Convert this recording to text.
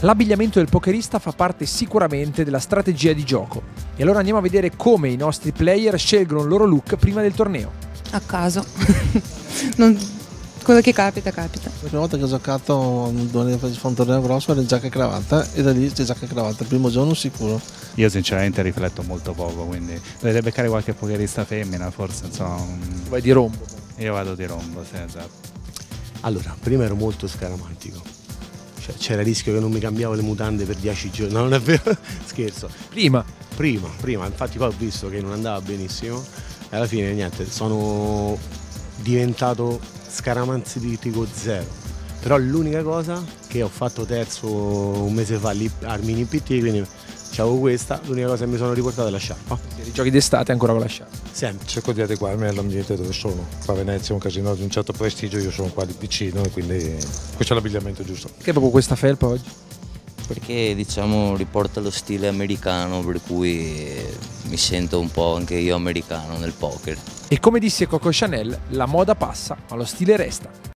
L'abbigliamento del pokerista fa parte sicuramente della strategia di gioco. E allora andiamo a vedere come i nostri player scelgono il loro look prima del torneo. A caso. Non- quello che capita, capita. La prima volta che ho giocato dovevo fare un torneo grosso era in giacca e cravatta e da lì c'è giacca e cravatta, il primo giorno sicuro. Io sinceramente rifletto molto poco, quindi dovrei beccare qualche pokerista femmina, forse insomma. Vai di rombo. Io vado di rombo, sì, esatto. Allora, prima ero molto scaramantico. Cioè, c'era il rischio che non mi cambiavo le mutande per 10 giorni. No, non è vero, scherzo. Prima. Prima, prima, infatti poi ho visto che non andava benissimo e alla fine niente, sono diventato scaramanzitico zero. Però l'unica cosa che ho fatto terzo un mese fa lì al mini PT, quindi avevo questa, l'unica cosa che mi sono riportato è la sciarpa. I giochi d'estate ancora con la sciarpa. Sempre. Cerco di adeguarmi all'ambiente dove sono. Qua a Venezia è un casino di un certo prestigio, io sono qua di vicino e quindi questo è l'abbigliamento giusto. Che proprio questa felpa oggi? perché diciamo riporta lo stile americano per cui mi sento un po' anche io americano nel poker. E come disse Coco Chanel, la moda passa, ma lo stile resta.